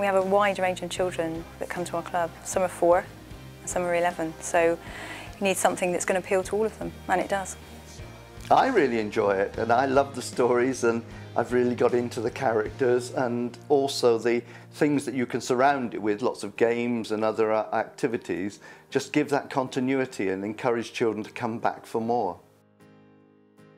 We have a wide range of children that come to our club. Some are four, some are 11. So you need something that's going to appeal to all of them, and it does. I really enjoy it and I love the stories and I've really got into the characters and also the things that you can surround it with, lots of games and other uh, activities, just give that continuity and encourage children to come back for more.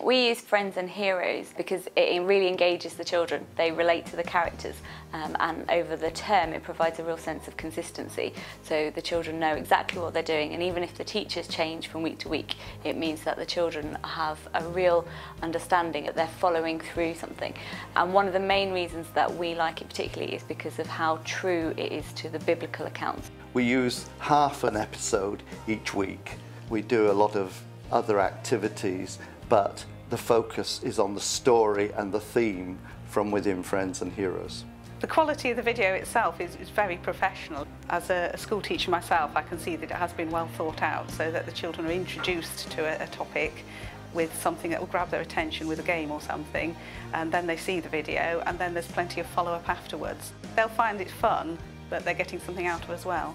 We use Friends and Heroes because it really engages the children. They relate to the characters um, and over the term it provides a real sense of consistency. So the children know exactly what they're doing and even if the teachers change from week to week, it means that the children have a real understanding that they're following through something. And one of the main reasons that we like it particularly is because of how true it is to the biblical accounts. We use half an episode each week. We do a lot of other activities, but the focus is on the story and the theme from within Friends and Heroes. The quality of the video itself is, is very professional. As a, a, school teacher myself, I can see that it has been well thought out so that the children are introduced to a, a topic with something that will grab their attention with a game or something and then they see the video and then there's plenty of follow-up afterwards. They'll find it fun but they're getting something out of it as well.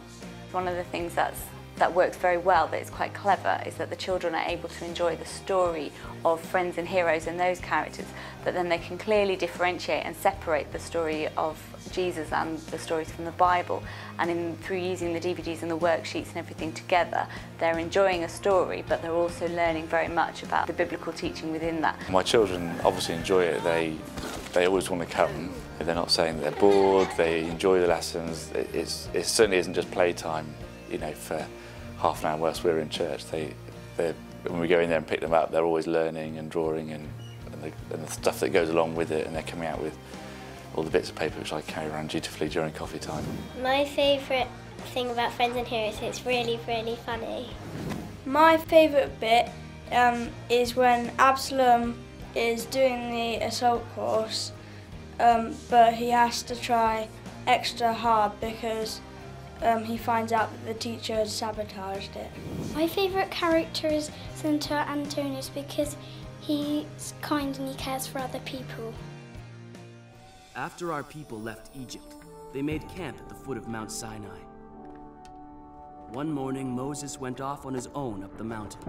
One of the things that's that works very well, that is quite clever, is that the children are able to enjoy the story of friends and heroes and those characters, but then they can clearly differentiate and separate the story of Jesus and the stories from the Bible. And in, through using the DVDs and the worksheets and everything together, they're enjoying a story, but they're also learning very much about the biblical teaching within that. My children obviously enjoy it. They, they always want to come. They're not saying they're bored, they enjoy the lessons. It's, it certainly isn't just playtime, you know, for half an hour whilst we're in church. They, when we go in there and pick them up, they're always learning and drawing and, and, the, and the stuff that goes along with it, and they're coming out with all the bits of paper which I carry around dutifully during coffee time. My favourite thing about Friends and Heroes is it's really, really funny. My favourite bit um, is when Absalom is doing the assault course, um, but he has to try extra hard because um, he finds out that the teacher has sabotaged it. My favourite character is Senator Antonius because he's kind and he cares for other people. After our people left Egypt, they made camp at the foot of Mount Sinai. One morning, Moses went off on his own up the mountain.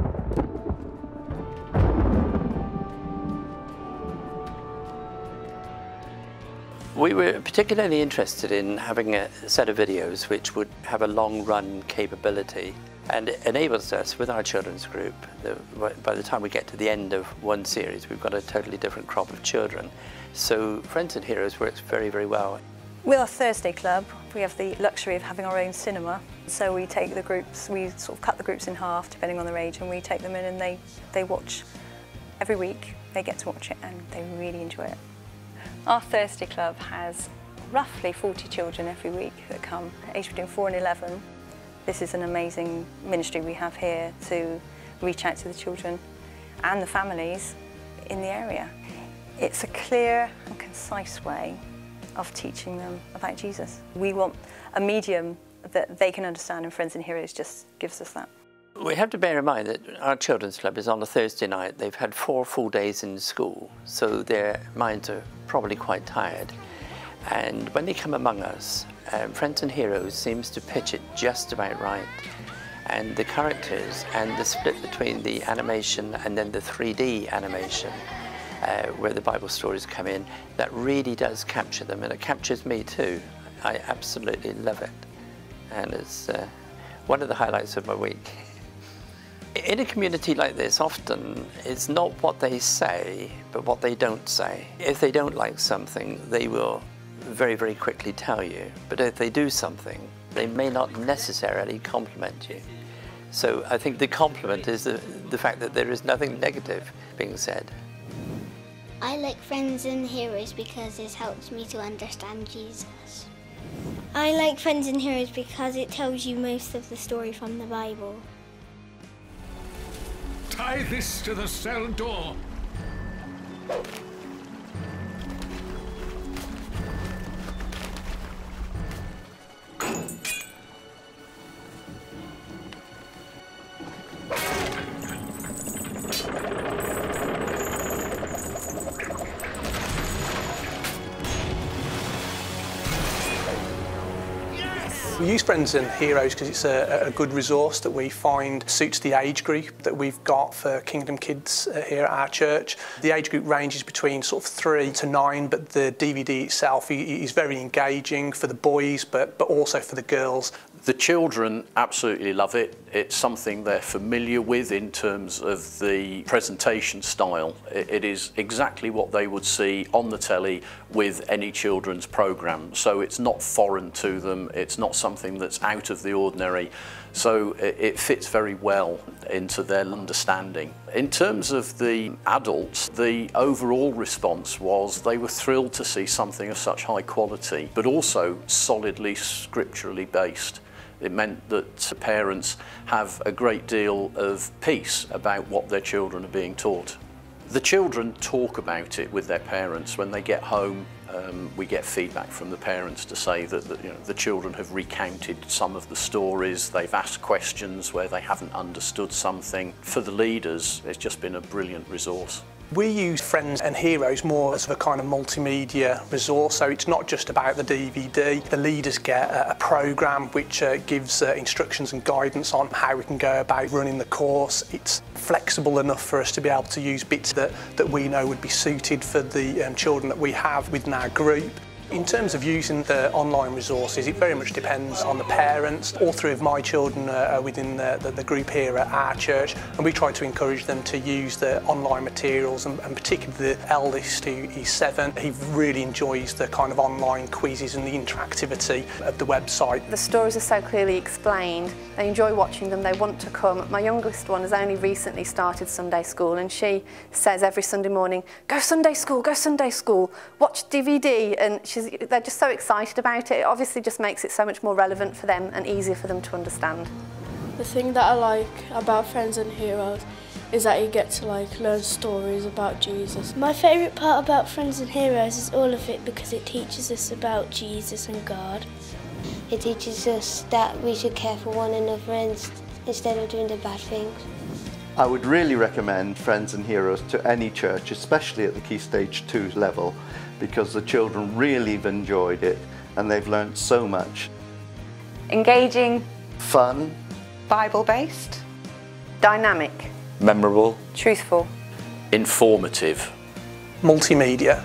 We were particularly interested in having a set of videos which would have a long run capability and it enables us with our children's group, by the time we get to the end of one series, we've got a totally different crop of children. So Friends and Heroes works very, very well. With our Thursday club, we have the luxury of having our own cinema. So we take the groups, we sort of cut the groups in half depending on their age and we take them in and they, they watch every week. They get to watch it and they really enjoy it. Our Thursday Club has roughly 40 children every week that come, aged between 4 and 11. This is an amazing ministry we have here to reach out to the children and the families in the area. It's a clear and concise way of teaching them about Jesus. We want a medium that they can understand and Friends and Heroes just gives us that. We have to bear in mind that our children's club is on a Thursday night. They've had four full days in school, so their minds are probably quite tired. And when they come among us, um, Friends and Heroes seems to pitch it just about right. And the characters and the split between the animation and then the 3D animation, uh, where the Bible stories come in, that really does capture them, and it captures me too. I absolutely love it. And it's uh, one of the highlights of my week. In a community like this, often it's not what they say, but what they don't say. If they don't like something, they will very, very quickly tell you. But if they do something, they may not necessarily compliment you. So I think the compliment is the, the fact that there is nothing negative being said. I like Friends and Heroes because it helps me to understand Jesus. I like Friends and Heroes because it tells you most of the story from the Bible. Tie this to the cell door. We use Friends and Heroes because it's a, a, good resource that we find suits the age group that we've got for Kingdom Kids uh, here at our church. The age group ranges between sort of three to nine, but the DVD itself is very engaging for the boys, but, but also for the girls. The children absolutely love it. It's something they're familiar with in terms of the presentation style. It is exactly what they would see on the telly with any children's program. So it's not foreign to them. It's not something that's out of the ordinary. So it fits very well into their understanding. In terms of the adults, the overall response was they were thrilled to see something of such high quality, but also solidly scripturally based. It meant that parents have a great deal of peace about what their children are being taught. The children talk about it with their parents. When they get home, um, we get feedback from the parents to say that, you know, the children have recounted some of the stories, they've asked questions where they haven't understood something. For the leaders, it's just been a brilliant resource. We use Friends and Heroes more as a kind of multimedia resource, so it's not just about the DVD. The leaders get a, programme which uh, gives uh, instructions and guidance on how we can go about running the course. It's flexible enough for us to be able to use bits that, that we know would be suited for the um, children that we have with within our group. In terms of using the online resources, it very much depends on the parents. All three of my children are within the, the, the group here at our church, and we try to encourage them to use the online materials, and, and particularly the eldest, who is seven. He really enjoys the kind of online quizzes and the interactivity of the website. The stories are so clearly explained. They enjoy watching them, they want to come. My youngest one has only recently started Sunday school, and she says every Sunday morning, go Sunday school, go Sunday school, watch DVD, and she's, they're just so excited about it. It obviously just makes it so much more relevant for them and easier for them to understand. The thing that I like about Friends and Heroes is that you get to like learn stories about Jesus. My favourite part about Friends and Heroes is all of it because it teaches us about Jesus and God. It teaches us that we should care for one another instead of doing the bad things. I would really recommend Friends and Heroes to any church, especially at the Key Stage 2 level, because the children really have enjoyed it and they've learned so much. Engaging. Fun. Bible-based. Dynamic. Memorable. Truthful. Informative. Multimedia.